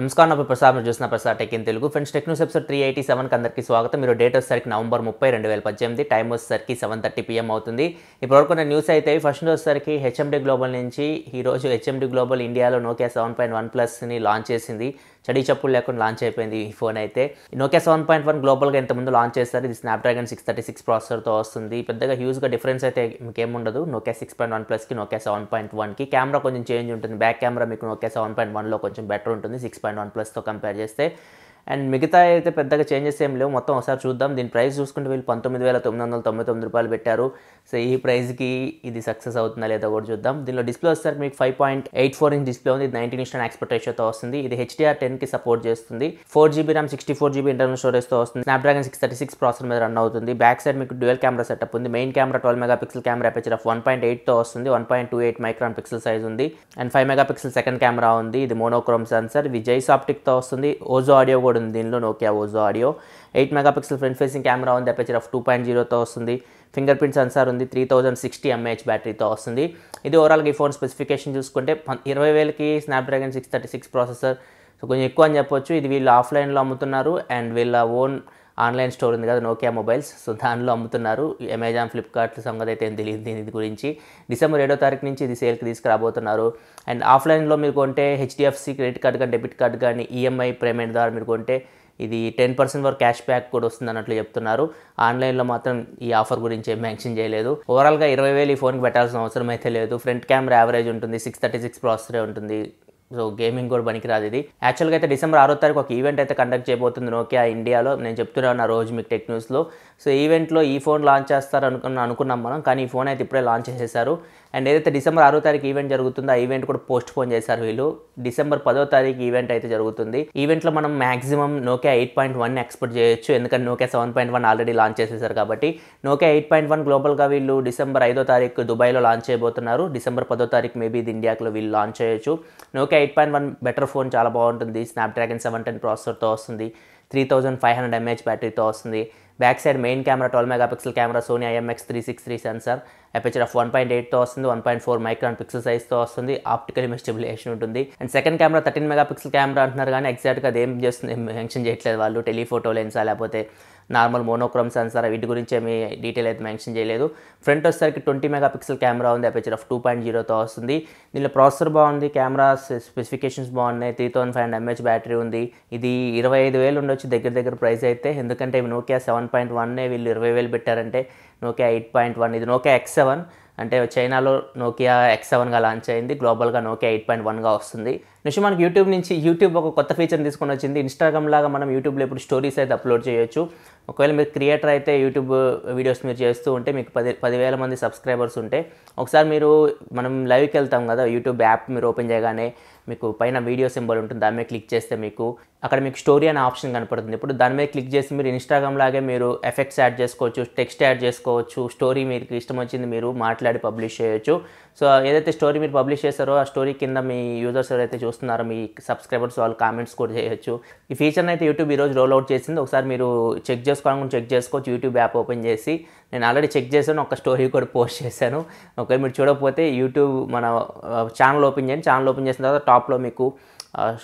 నమస్కారం నా ప్రసాద్ మీరు చూసిన Prasad tech in Telugu. Friends tech news episode three eighty సెవెన్కి అందరికీ స్వాగతం. మీరు డేట్ వచ్చేసరికి నవంబర్ ముప్పై రెండు వేల పద్దెనిమిది. టైం వచ్చేసరికి సెవెన్ థర్టీ పిఎం అవుతుంది. ఇప్పటివరకు కొన్ని న్యూస్ అయితే ఫస్ట్ వచ్చేసరికి హెచ్ఎండి గ్లోబల్ నుంచి ఈరోజు హెచ్ఎండి గ్లోబల్ ఇండియాలో నోకియా సెవెన్ పాయింట్ వన్ ప్లస్ని లాంచ్ చేసింది. చడి చప్పులు లేకుండా లాంచ్ అయిపోయింది ఈ ఫోన్ అయితే. నోకియా సెవెన్ పాయింట్ వన్ గ్లోబల్గా ఇంతకుముందు లాంచ్ చేస్తారు ఇది స్నాప్డ్రాగన్ సిక్స్ థర్టీ సిక్స్ ప్రాసెసర్తో వస్తుంది. పెద్దగా హ్యూజ్గా డిఫరెన్స్ అయితే మీకు ఏముండదు నోకియా సిక్స్ పాయింట్ వన్ ప్లస్కి నోకియా సెవెన్ పాయింట్ వన్కి కెమెరా కొంచెం చేంజ్ ఉంటుంది. బ్యాక్ కెమెరా మీకు నోకియా సెవెన్ పాయింట్ వన్లో కొంచెం బెటర్ ఉంటుంది. సిక్స్ పాయింట్ వన్ ప్లస్తో కంపేర్ చేస్తే అండ్ మిగతా అయితే పెద్దగా చేంజెస్ ఏం లేవు. మొత్తం ఒకసారి చూద్దాం. దీని ప్రైస్ చూసుకుంటే వీళ్ళు పంతొమ్మిది వేల తొమ్మిది వందల తొంభై తొమ్మిది రూపాయలు పెట్టారు. సో ఈ ప్రైస్కి ఇది సక్సెస్ అవుతుందా లేదా కూడా చూద్దాం. దీనిలో డిస్ప్లే వస్తారు మీకు five point eight four inch display ఉంది. ఇది నైన్టీన్ ఇన్స్టన్ ఎక్స్పర్ట్ రేషియోతో వస్తుంది. ఇది హెచ్డిఆర్ టెన్కి సపోర్ట్ చేస్తుంది. Four GB RAM sixty four GB internal స్టోరేజ్తో వస్తుంది. Snapdragon six thirty six processor మీద రన్ అవుతుంది. బ్యాక్ సైడ్ మీకు డ్యూయల్ కెమెరా సెటప్ ఉంది. Main camera twelve megapixel camera picture of one point ఎయిట్తో వస్తుంది. One point two eight micron pixel size ఉంది. And five megapixel second camera ఉంది. ఇది monochrome sensor. ఇది జైస్ ఆప్టిక్తో వస్తుంది. ఓజో ఆడియో కూడా ఉంది దీనిలో Nokia OZO audio. Eight megapixel front facing camera ఉంది అపేచర్ ఆఫ్ టూ పాయింట్ జీరోతో వస్తుంది. ఫింగర్ ప్రింట్ సెన్సార్ ఉంది త్రీ థౌజండ్ సిక్స్టీ ఎంఏహెచ్ బ్యాటరీతో వస్తుంది. ఇది ఓవరాల్గా ఈ ఫోన్ స్పెసిఫికేషన్ చూసుకుంటే ఇరవై వేలకి Snapdragon six thirty six processor. So కొంచెం ఎక్కువ అని చెప్పొచ్చు. ఇది వీళ్ళు ఆఫ్లైన్లో అమ్ముతున్నారు అండ్ వీళ్ళ ఓన్ ఆన్లైన్ స్టోర్ ఉంది కదా నోకియా మొబైల్స్. సో దానిలో అమ్ముతున్నారు. అమెజాన్ ఫ్లిప్కార్ట్ సంగతి అయితే ఏం తెలియదు దీని గురించి. డిసెంబర్ ఏడో తారీఖు నుంచి ఇది సేల్కి తీసుకురాబోతున్నారు. అండ్ ఆఫ్లైన్లో మీరు కొంటే హెచ్డిఎఫ్సి క్రెడిట్ కార్డ్ కానీ డెబిట్ కార్డ్ కానీ ఈఎంఐ పేమెంట్ ద్వారా మీరు కొంటే ఇది టెన్ పర్సెంట్ వరకు క్యాష్ బ్యాక్ కూడా వస్తుంది అన్నట్లు చెప్తున్నారు. ఆన్లైన్లో మాత్రం ఈ ఆఫర్ గురించి ఏం మెన్షన్ చేయలేదు. ఓవరాల్గా ఇరవై వేలు ఈ ఫోన్కి పెట్టాల్సిన అవసరం అయితే లేదు. ఫ్రంట్ కెమెరా యావరేజ్ ఉంటుంది. సిక్స్ థర్టీ సిక్స్ ప్రాసెసరే ఉంటుంది. సో గేమింగ్ కూడా పనికిరాదు ఇది. యాక్చువల్గా అయితే డిసెంబర్ ఆరో తారీఖు ఒక ఈవెంట్ అయితే కండక్ట్ చేయబోతుంది నోకియా ఇండియాలో నేను చెప్తున్నాను ఉన్నా రోజు మీకు టెక్ న్యూస్లో సో ఈవెంట్లో ఈ ఫోన్ లాంచ్ చేస్తారు అనుకున్న అనుకున్నాం మనం. కానీ ఈ ఫోన్ అయితే ఇప్పుడే లాంచ్ చేసేసారు. అండ్ ఏదైతే డిసెంబర్ ఆరో తారీఖు ఈవెంట్ జరుగుతుందో ఆ ఈవెంట్ కూడా పోస్ట్ పోన్ చేశారు వీళ్ళు. డిసెంబర్ పదో తారీఖు ఈవెంట్ అయితే జరుగుతుంది. ఈవెంట్లో మనం maximum Nokia eight point one expect చేయొచ్చు. ఎందుకంటే Nokia seven point one already launch చేసేసారు కాబట్టి. నోకే ఎయిట్ పాయింట్ వన్ గ్లోబల్గా వీళ్ళు డిసెంబర్ ఐదో తారీఖు దుబాయ్లో లాంచ్ చేయబోతున్నారు. డిసెంబర్ పదో తారీఖు మేబీ ఇది ఇండియాలో వీళ్ళు లాంచ్ చేయొచ్చు. Nokia eight point one better phone చాలా బాగుంటుంది. స్నాప్డ్రాగన్ సెవెన్ టెన్ ప్రాసెసర్తో వస్తుంది. Three thousand five hundred mAh బ్యాటరీతో వస్తుంది. Back side main camera twelve megapixel camera Sony IMX three six three sensor. Aperture of one point ఎయిట్తో వస్తుంది one point four micron pixel సైజ్తో వస్తుంది. Optical image stabilisation ఉంటుంది. And second camera thirteen megapixel camera అంటున్నారు కానీ ఎగ్జాక్ట్గా అది ఏం చేస్తుంది mention చేయట్లేదు వాళ్ళు టెలిఫోటో లెన్సా లేకపోతే నార్మల్ మోనోక్రోమ్ సెన్సార్ వీటి గురించి ఏమి డీటెయిల్ అయితే మెన్షన్ చేయలేదు. ఫ్రంట్ వచ్చేసరికి ట్వంటీ మెగా పిక్సెల్ కెమెరా ఉంది అపేచర్ ఆఫ్ టూ పాయింట్ జీరోతో వస్తుంది. దీనిలో ప్రాసెసర్ బాగుంది కెమెరా స్పెసిఫికేషన్స్ బాగున్నాయి three thousand five hundred mAh battery ఉంది. ఇది ఇరవై ఐదు వేలు ఉండొచ్చు దగ్గర దగ్గర ప్రైస్ అయితే. ఎందుకంటే ఇవి నోకియా సెవెన్ పాయింట్ వన్నే వీళ్ళు ఇరవై వేలు పెట్టారంటే నోకియా ఎయిట్ పాయింట్ వన్ ఇది నోకియా ఎక్స్ సెవెన్ అంటే చైనాలో నోకియా ఎక్స్ సెవెన్గా లాంచ్ అయింది. గ్లోబల్గా నోకియా ఎయిట్ పాయింట్ వన్గా వస్తుంది. నెక్స్ట్ మనకి యూట్యూబ్ నుంచి యూట్యూబ్ ఒక కొత్త ఫీచర్ తీసుకొని వచ్చింది. ఇన్స్టాగ్రామ్ లాగా మనం యూట్యూబ్లో ఇప్పుడు స్టోరీస్ అయితే అప్లోడ్ చేయొచ్చు. ఒకవేళ మీరు క్రియేటర్ అయితే యూట్యూబ్ వీడియోస్ మీరు చేస్తూ ఉంటే మీకు పది పదివేల మంది సబ్స్క్రైబర్స్ ఉంటే ఒకసారి మీరు మనం లైవ్కి వెళ్తాం కదా యూట్యూబ్ యాప్ మీరు ఓపెన్ చేయగానే మీకు పైన వీడియో సింబల్ ఉంటుంది దాని మీద క్లిక్ చేస్తే మీకు అక్కడ మీకు స్టోరీ అనే ఆప్షన్ కనపడుతుంది. ఇప్పుడు దాని మీద క్లిక్ చేసి మీరు ఇన్స్టాగ్రామ్ లాగే మీరు ఎఫెక్ట్స్ యాడ్ చేసుకోవచ్చు టెక్స్ట్ యాడ్ చేసుకోవచ్చు స్టోరీ మీకు ఇష్టం వచ్చింది మీరు మాట్లాడి పబ్లిష్ చేయొచ్చు. సో ఏదైతే స్టోరీ మీరు పబ్లిష్ చేస్తారో ఆ స్టోరీ కింద మీ యూజర్స్ ఎవరైతే చూస్తున్నారో మీ సబ్స్క్రైబర్స్ వాళ్ళు కామెంట్స్ కూడా చేయొచ్చు. ఈ ఫీచర్ని అయితే యూట్యూబ్ ఈరోజు రోల్ అవుట్ చేసింది. ఒకసారి మీరు చెక్ చేసుకోవాలనుకుంటే చెక్ చేసుకోవచ్చు. యూట్యూబ్ యాప్ ఓపెన్ చేసి నేను ఆల్రెడీ చెక్ చేశాను ఒక స్టోరీ కూడా పోస్ట్ చేశాను. ఒకవేళ మీరు చూడకపోతే యూట్యూబ్ మన ఛానల్ ఓపెన్ చేయండి. ఛానల్ ఓపెన్ చేసిన తర్వాత టాప్లో మీకు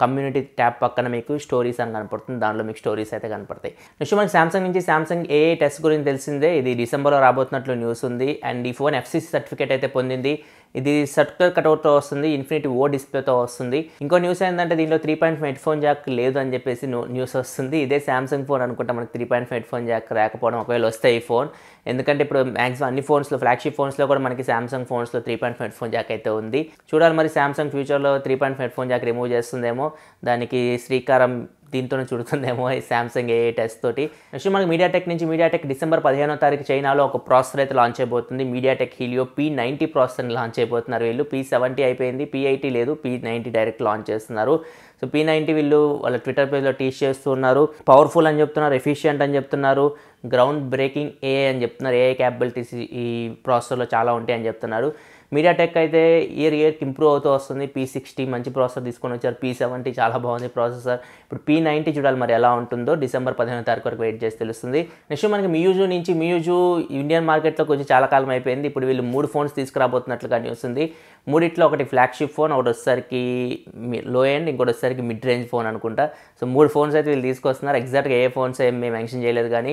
కమ్యూనిటీ ట్యాబ్ పక్కన మీకు స్టోరీస్ అని కనపడుతుంది. దాంట్లో మీకు స్టోరీస్ అయితే కనపడతాయి. నెక్స్ట్ మనకి శాంసంగ్ నుంచి శాంసంగ్ ఏ టెస్ట్ గురించి తెలిసిందే. ఇది డిసెంబర్లో రాబోతున్నట్లు న్యూస్ ఉంది. అండ్ ఈ ఫోన్ ఎఫ్సీసీ సర్టిఫికేట్ అయితే పొందింది. ఇది సర్టిఫికేట్ కట్అవుట్తో వస్తుంది ఇన్ఫినిటీ ఓ డిస్ప్లేతో వస్తుంది. ఇంకో న్యూస్ ఏంటంటే దీంట్లో three point five headphone jack లేదు అని చెప్పేసి న్యూస్ వస్తుంది. ఇదే శాంసంగ్ ఫోన్ అనుకుంటా మనకి three point five headphone jack రాకపోవడం ఒకవేళ వస్తే ఈ ఫోన్ ఎందుకంటే ఇప్పుడు మ్యాక్సిమం అన్ని ఫోన్స్లో ఫ్లాగ్షిప్ ఫోన్స్లో కూడా మనకి శాంసంగ్ ఫోన్స్లో three point five phone jack అయితే ఉంది. చూడాలి మరి శాంసంగ్ ఫ్యూచర్లో three point five phone jack remove చేస్తుందేమో. దానికి శ్రీకారం దీంతోనే చూడుతుందేమో ఈ సామ్సంగ్ ఏ టెస్ట్ తోటి. నెక్స్ట్ మనకి మీడియాటెక్ నుంచి మీడియాటెక్ డిసెంబర్ పదిహేనో తారీఖు చైనాలో ఒక ప్రాసెసర్ అయితే లాంచ్ అయిపోతుంది. మీడియాటెక్ హీలియో పీ నైంటీ ప్రాసెసర్ని లాంచ్ అయిపోతున్నారు వీళ్ళు. పీ సెవెంటీ అయిపోయింది. పీ ఎయిటీ లేదు. పీ నైంటీ డైరెక్ట్ లాంచ్ చేస్తున్నారు. సో పీ నైంటీ వీళ్ళు వాళ్ళ ట్విట్టర్ పేజ్లో టీచ్ చేస్తున్నారు. పవర్ఫుల్ అని చెప్తున్నారు ఎఫిషియంట్ అని చెప్తున్నారు. గ్రౌండ్ బ్రేకింగ్ ఏ అని చెప్తున్నారు. ఏఐ క్యాపబిలిటీస్ ఈ ప్రాసెసర్లో చాలా ఉంటాయి అని చెప్తున్నారు. మీడియాటెక్ అయితే ఇయర్ ఇయర్కి ఇంప్రూవ్ అవుతూ వస్తుంది. పీ సిక్స్టీ మంచి ప్రాసెసర్ తీసుకొని వచ్చారు. పీ సెవెంటీ చాలా బాగుంది ప్రాసెసర్ ఇప్పుడు పీ నైంటీ చూడాలి మరి ఎలా ఉంటుందో డిసెంబర్ పదిహేను తారీఖు వరకు వెయిట్ చేసి తెలుస్తుంది. నెక్స్ట్ మనకి మియూజు నుంచి మియూజు ఇండియన్ మార్కెట్లో కొంచెం చాలా కాలం అయిపోయింది. ఇప్పుడు వీళ్ళు మూడు ఫోన్స్ తీసుకురాబోతున్నట్లుగా న్యూస్ ఉంది. మూడిట్లో ఒకటి ఫ్లాగ్షిప్ ఫోన్ ఒకటి వచ్చేసరికి లో ఎండ్ ఇంకోటి వచ్చేసరికి మిడ్ రేంజ్ ఫోన్ అనుకుంటా. సో మూడు ఫోన్స్ అయితే వీళ్ళు తీసుకొస్తున్నారు. ఎగ్జాక్ట్గా ఏ ఫోన్స్ ఏం మేము మెన్షన్ చేయలేదు కానీ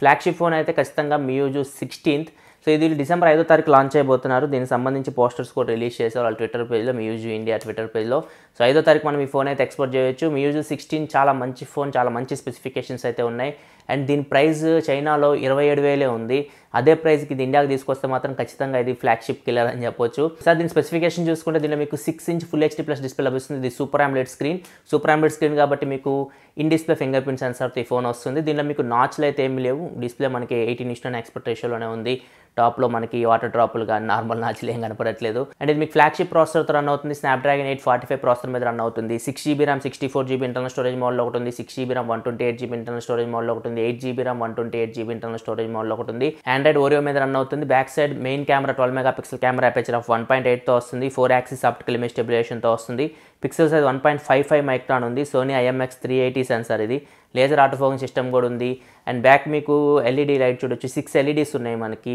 ఫ్లాగ్షిప్ ఫోన్ అయితే ఖచ్చితంగా మియూజు సిక్స్టీన్త్ సో ఇది వీళ్ళు డిసెంబర్ ఐదో తారీఖు లాంచ్ అయిపోతున్నారు దీనికి సంబంధించి పోస్టర్స్ కూడా రిలీజ్ చేశారు వాళ్ళ ట్విట్టర్ పేజ్లో మియూజు ఇండియా ట్విట్టర్ పేజ్లో సో ఐదో తారీఖు మనం ఈ ఫోన్ అయితే ఎక్స్పోర్ట్ చేయొచ్చు. మియూజు సిక్స్టీన్ చాలా మంచి ఫోన్ చాలా మంచి స్పెసిఫికేషన్స్ అయితే ఉన్నాయి. అండ్ దీని ప్రైస్ చైనాలో ఇరవై ఏడు వేలే ఉంది. అదే ప్రైస్కి ఇది ఇండియాకి తీసుకొస్తే మాత్రం ఖచ్చితంగా ఇది ఫ్లాగ్షిప్ కిల్లర్ అని చెప్పొచ్చు. సార్ దీని స్పెసిఫికేషన్ చూసుకుంటే దీనిలో మీకు six inch full HD plus display లభిస్తుంది. ఇది super AMOLED screen super AMOLED screen కాబట్టి మీకు ఇన్ డిస్ప్లే ఫింగర్ ప్రింట్ సెన్సార్తో ఈ ఫోన్ వస్తుంది. దీనిలో మీకు నాచ్లు అయితే ఏమి లేవు. డిస్ప్లే మనకి ఎయిటీన్ ఇష్టం ఎక్స్పర్ట్ రేషియోలోనే ఉంది. టాప్లో మనకి వాటర్ డ్రాపులు కానీ నార్మల్ నాచులు ఏం కనపడట్లేదు. అండ్ ఇది మీకు ఫ్లాగ్షిప్ ప్రాసెసర్తో రన్ అవుతుంది. Snapdragon eight forty five processor మీద రన్ అవుతుంది. Six GB RAM sixty four GB internal storage మోడ్లో ఒకటి ఉంది. Six GB RAM one twenty eight GB internal storage మోడ్లో ఒకటి ఉంది. Eight GB RAM one twenty eight GB internal storage మోడ్లో ఒకటి ఉంది. అండ్ ఆండ్రాయిడ్ ఓరియో మీద రన్ అవుతుంది. Back side main camera twelve megapixel camera aperture of one point ఎయిట్తో వస్తుంది. Four axis optical image స్టెబిలేషన్తో వస్తుంది. Pixel size one point five five micron ఉంది. Sony IMX three eighty sensor ఇది. Laser auto focus system కూడా ఉంది. And back మీకు LED light చూడొచ్చు. Six LEDs ఉన్నాయి మనకి.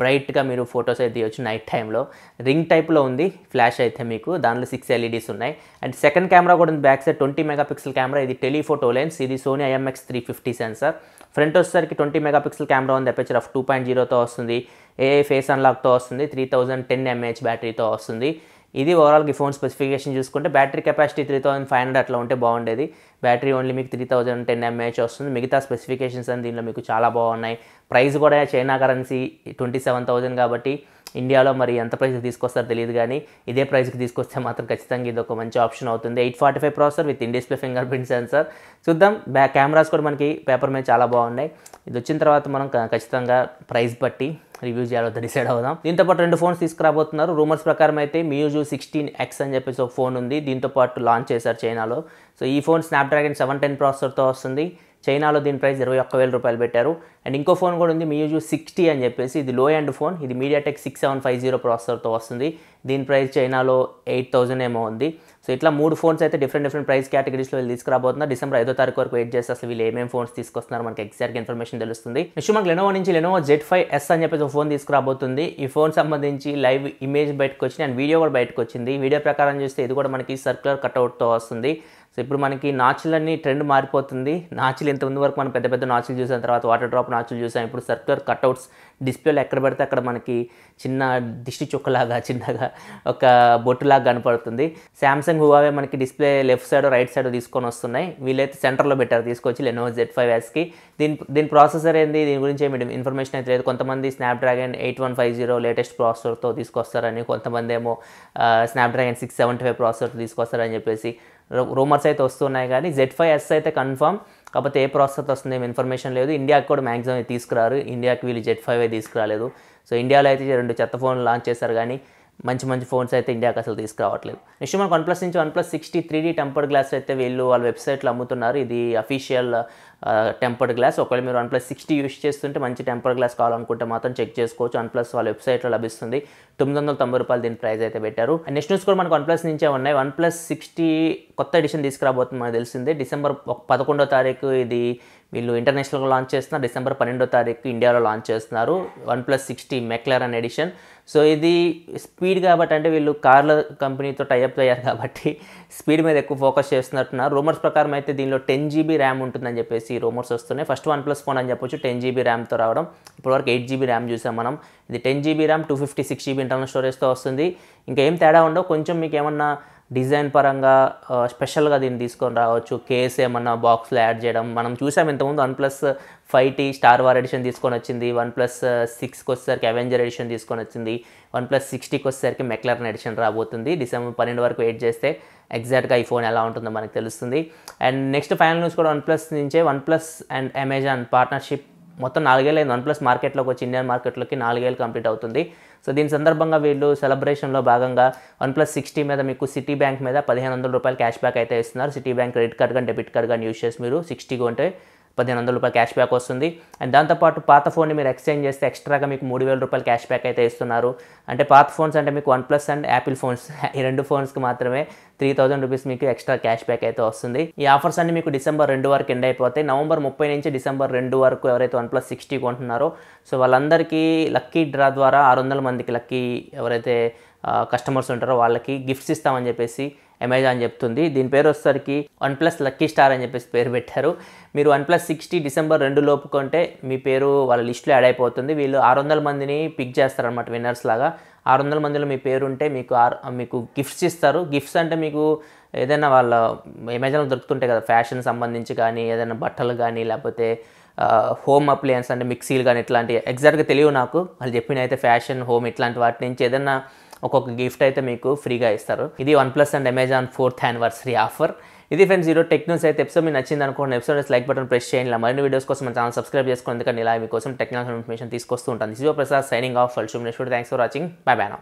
బ్రైట్గా మీరు ఫొటోస్ అయితే తీయొచ్చు నైట్ టైంలో. రింగ్ టైప్లో ఉంది. ఫ్లాష్ అయితే మీకు. దానిలో సిక్స్ ఎల్ఈడీస్ ఉన్నాయి. అండ్ సెకండ్ కెమెరా కూడా ఉంది. Back side twenty megapixel camera. ఇది టెలిఫోటో లెన్స్. ఇది Sony IMX three fifty sensor. Front వచ్చేసరికి ట్వంటీ మెగా పిక్సెల్ కెమెరా ఉంది అపేచర్ ఆఫ్ టూ పాయింట్ జీరోతో వస్తుంది ఏ ఫేస్ అన్లాక్తో వస్తుంది త్రీ థౌజండ్ టెన్ ఎంఏహెచ్ బ్యాటరీతో వస్తుంది. ఇది ఓవరాల్గా ఈ ఫోన్ స్పెసిఫికేషన్ చూసుకుంటే battery capacity three thousand five hundred అట్లా ఉంటే బాగుండేది. బ్యాటరీ ఓన్లీ మీకు త్రీ థౌసండ్ టెన్ ఎంఏహెచ్ వస్తుంది. మిగతా స్పెసిఫికేషన్స్ అని దీనిలో మీకు చాలా బాగున్నాయి. ప్రైస్ కూడా China currency twenty seven thousand కాబట్టి ఇండియాలో మరి ఎంత ప్రైస్కి తీసుకొస్తారో తెలియదు కానీ ఇదే ప్రైస్కి తీసుకొస్తే మాత్రం ఖచ్చితంగా ఇది ఒక మంచి ఆప్షన్ అవుతుంది. Eight forty five processor with in display fingerprint sensor చూద్దాం బ్యాక్ కెమెరాస్ కూడా మనకి పేపర్ మీద చాలా బాగున్నాయి. ఇది వచ్చిన తర్వాత మనం ఖచ్చితంగా ప్రైస్ బట్టి రివ్యూ చేయాలో డిసైడ్ అవుదాం. దీంతో పాటు రెండు ఫోన్స్ తీసుకురాబోతున్నారు. రూమర్స్ ప్రకారం అయితే మియూజు సిక్స్టీన్ ఎక్స్ అని చెప్పేసి ఒక ఫోన్ ఉంది. దీంతో పాటు లాంచ్ చేశారు చైనాలో. సో ఈ ఫోన్ స్నాప్డ్రాగన్ సెవెన్ టెన్ ప్రాసెసర్తో వస్తుంది. చైనాలో దీని ప్రైస్ ఇరవై ఒక్క వేల రూపాయలు పెట్టారు. అండ్ ఇంకో ఫోన్ కూడా ఉంది మియూజు సిక్స్టీ అని చెప్పేసి. ఇది లో ఎండ్ ఫోన్ ఇది MediaTek six seven five zero ప్రాసెసర్తో వస్తుంది. దీని ప్రైస్ చైనాలో ఎయిట్ థౌజండ్ ఏమో ఉంది. సో ఇట్లా మూడు ఫోన్స్ అయితే డిఫరెంట్ డిఫరెంట్ ప్రైస్ కేటగిరీస్లో వీళ్ళు తీసుకురాబోతున్నారు. డిసెంబర్ ఐదో తారీఖు వరకు వెయిట్ చేస్తే అసలు వీళ్ళు ఏమేమి ఫోన్స్ తీసుకొస్తున్నారు మనకి ఎగ్జాక్ట్ ఇన్ఫర్మేషన్ తెలుస్తుంది. నెక్స్ట్ మనకి లెనోవో నుంచి లెనోవో జెడ్ ఫైవ్ ఎస్ అని చెప్పేసి ఒక ఫోన్ తీసుకురాబోతుంది. ఈ ఫోన్ సంబంధించి లైవ్ ఇమేజ్ బయటకు వచ్చింది. అండ్ వీడియో కూడా బయటకు వచ్చింది. వీడియో ప్రకారం చూస్తే ఇది కూడా మనకి సర్క్యులర్ కట్అవుట్తో వస్తుంది. సో ఇప్పుడు మనకి నాచులన్నీ ట్రెండ్ మారిపోతుంది. నాచులు ఇంత ముందు వరకు మనం పెద్ద పెద్ద నాచులు చూసిన తర్వాత వాటర్ డ్రాప్ నాచులు చూసాం ఇప్పుడు సర్క్యులర్ కట్అవుట్స్ డిస్ప్లేలో ఎక్కడ పడితే అక్కడ మనకి చిన్న దిష్టి చుక్కలాగా చిన్నగా ఒక బొట్టులాగా కనపడుతుంది. శాంసంగ్ హువావే మనకి display left side right side తీసుకొని వస్తున్నాయి. వీళ్ళైతే సెంటర్లో పెట్టారు తీసుకొచ్చి లెనోవో జెడ్ ఫైవ్ ఎస్కి దీని దీని ప్రాసెసర్ ఏంది? దీని గురించి ఏమి ఇన్ఫర్మేషన్ అయితే లేదు. కొంతమంది Snapdragon eight one five zero latest ప్రాసెసర్తో తీసుకొస్తారని కొంతమంది ఏమో Snapdragon six seventy five processor తీసుకొస్తారని చెప్పేసి రూమర్స్ అయితే వస్తున్నాయి కానీ జెడ్ ఫైవ్ ఎస్ అయితే కన్ఫర్మ్ కాకపోతే ఏ ప్రాసెస్ వస్తుంది ఏం ఇన్ఫర్మేషన్ లేదు. ఇండియాకి కూడా మ్యాక్సిమం తీసుకురారు. ఇండియాకి వీళ్ళు జెడ్ ఫైవ్ తీసుకురాలేదు. సో ఇండియాలో అయితే రెండు చెత్త ఫోన్లు లాంచ్ చేశారు కానీ మంచి మంచి ఫోన్స్ అయితే ఇండియాకి అసలు తీసుకురావట్లేదు. నెక్స్ట్ మనకు వన్ ప్లస్ నుంచి OnePlus six T three D tempered glass అయితే వీళ్ళు వాళ్ళ వెబ్సైట్లో అమ్ముతున్నారు. ఇది అఫీషియల్ టెంపర్డ్ గ్లాస్. ఒకవేళ మీరు వన్ ప్లస్ సిక్స్టీ యూస్ చేస్తుంటే మంచి టెంపర్డ్ గ్లాస్ కావాలనుకుంటే మాత్రం చెక్ చేసుకోవచ్చు. వన్ ప్లస్ వాళ్ళ వెబ్సైట్లో లభిస్తుంది. తొమ్మిది వందల తొంభై రూపాయలు దీని ప్రైస్ అయితే పెట్టారు. నెక్స్ట్ న్యూస్ కూడా మనకు వన్ ప్లస్ నుంచే ఉన్నాయి. వన్ ప్లస్ సిక్స్టీ కొత్త ఎడిషన్ తీసుకురాబోతుంది మనకు తెలిసిందే. డిసెంబర్ ఒక- పదకొండో తారీఖు ఇది వీళ్ళు ఇంటర్నేషనల్గా లాంచ్ చేస్తున్నారు. డిసెంబర్ పన్నెండో తారీఖు ఇండియాలో లాంచ్ చేస్తున్నారు. OnePlus six T McLaren edition. So ఇది స్పీడ్ కాబట్టి అంటే వీళ్ళు కార్ల కంపెనీతో టైఅప్ అయ్యారు కాబట్టి స్పీడ్ మీద ఎక్కువ ఫోకస్ చేస్తున్నట్టున్నారు. రూమర్స్ ప్రకారం అయితే దీనిలో టెన్ జీబీ ర్యామ్ ఉంటుందని చెప్పేసి రూమర్స్ వస్తున్నాయి. ఫస్ట్ వన్ ప్లస్ ఫోన్ అని చెప్పొచ్చు. టెన్ జీబీ ర్యామ్తో రావడం. ఇప్పటివరకు ఎయిట్ జీబీ ర్యామ్ చూసాం మనం. ఇది ten GB RAM two fifty six GB internal స్టోరేజ్తో వస్తుంది. ఇంకా ఏం తేడా ఉండవు. కొంచెం మీకు ఏమన్నా డిజైన్ పరంగా స్పెషల్గా దీన్ని తీసుకొని రావచ్చు. కేస్ ఏమన్నా బాక్స్లో యాడ్ చేయడం. మనం చూసాం ఇంతకుముందు OnePlus five T Star War edition తీసుకొని వచ్చింది. వన్ ప్లస్ సిక్స్కి వచ్చేసరికి అవెంజర్ ఎడిషన్ తీసుకొని వచ్చింది. వన్ ప్లస్ సిక్స్టీకి వచ్చేసరికి మెక్లర్న్ ఎడిషన్ రాబోతుంది. డిసెంబర్ పన్నెండు వరకు వెయిట్ చేస్తే ఎగ్జాక్ట్గా ఈ ఫోన్ ఎలా ఉంటుందో మనకు తెలుస్తుంది. అండ్ నెక్స్ట్ ఫైనల్ న్యూస్ కూడా వన్ ప్లస్ నుంచే OnePlus and Amazon partnership మొత్తం నాలుగేళ్ళు అయింది వన్ ప్లస్ మార్కెట్లోకి వచ్చి ఇండియన్ మార్కెట్లోకి నాలుగేళ్ళు కంప్లీట్ అవుతుంది. సో దీని సందర్భంగా వీళ్ళు సెలబ్రేషన్లో భాగంగా వన్ ప్లస్ సిక్స్టీ మీద మీకు సిటీ బ్యాంక్ మీద పదిహేను వందల రూపాయలు క్యాష్ బ్యాక్ అయితే ఇస్తున్నారు. సిటీ బ్యాంక్ క్రెడిట్ కార్డ్ కానీ డెబిట్ కార్డ్ కానీ యూస్ చేసి మీరు సిక్స్టీ కొంటే పదిహేను వందల రూపాయలు క్యాష్ బ్యాక్ వస్తుంది. అండ్ దాంతోపాటు పాత ఫోన్ని మీరు ఎక్స్చేంజ్ చేస్తే ఎక్స్ట్రాగా మీకు మూడు వేల రూపాయలు క్యాష్ బ్యాక్ అయితే ఇస్తున్నారు. అంటే పాత ఫోన్స్ అంటే మీకు OnePlus and Apple phones ఈ రెండు ఫోన్స్కి మాత్రమే త్రీ థౌసండ్ రూపీస్ మీకు ఎక్స్ట్రా క్యాష్ బ్యాక్ అయితే వస్తుంది. ఈ ఆఫర్స్ అన్ని మీకు డిసెంబర్ రెండు వరకు ఎండ్ అయిపోతాయి. నవంబర్ ముప్పై నుంచి డిసెంబర్ రెండు వరకు ఎవరైతే వన్ ప్లస్ సిక్స్టీ కొంటున్నారో సో వాళ్ళందరికీ లక్కీ డ్రా ద్వారా ఆరు వందల మందికి లక్కీ ఎవరైతే కస్టమర్స్ ఉంటారో వాళ్ళకి గిఫ్ట్స్ ఇస్తామని చెప్పేసి అమెజాన్ చెప్తుంది. దీని పేరు వచ్చేసరికి వన్ ప్లస్ లక్కీ స్టార్ అని చెప్పేసి పేరు పెట్టారు. మీరు వన్ ప్లస్ సిక్స్టీ డిసెంబర్ రెండు లోపు కొంటే మీ పేరు వాళ్ళ లిస్టులో యాడ్ అయిపోతుంది. వీళ్ళు ఆరు వందల మందిని పిక్ చేస్తారనమాట విన్నర్స్ లాగా. ఆరు వందల మందిలో మీ పేరు ఉంటే మీకు మీకు గిఫ్ట్స్ ఇస్తారు. గిఫ్ట్స్ అంటే మీకు ఏదైనా వాళ్ళ అమెజాన్లో దొరుకుతుంటాయి కదా ఫ్యాషన్ సంబంధించి కానీ ఏదైనా బట్టలు కానీ లేకపోతే హోమ్ అప్లయన్స్ అంటే మిక్సీలు కానీ ఇట్లాంటి ఎగ్జాక్ట్గా తెలియవు నాకు. వాళ్ళు చెప్పిన అయితే ఫ్యాషన్ హోమ్ ఇట్లాంటి వాటి నుంచి ఏదైనా ఒక్కొక్క గిఫ్ట్ అయితే మీకు ఫ్రీగా ఇస్తారు. ఇది OnePlus and Amazon fourth anniversary offer ఇది ఫ్రెండ్స్ ఈరోజు టెక్ న్యూస్ అయితే ఎపిసోడ్ మీకు నచ్చింది అనుకోండి. ఎపిసోడ్ లైక్ బటన్ ప్రెస్ చేయండి. మరిన్ని వీడియోస్ కోసం మన ఛానల్ సబ్స్క్రైబ్ చేసుకోండి. ఎందుకంటే ఇలా మీకోసం టెక్నాలజీ ఇన్ఫర్మేషన్ తీసుకొస్తూ ఉంటాను. శివ ప్రసాద్ సైనింగ్ ఆఫ్ ఫల్ షూమ్ next thanks for watching bye bye నా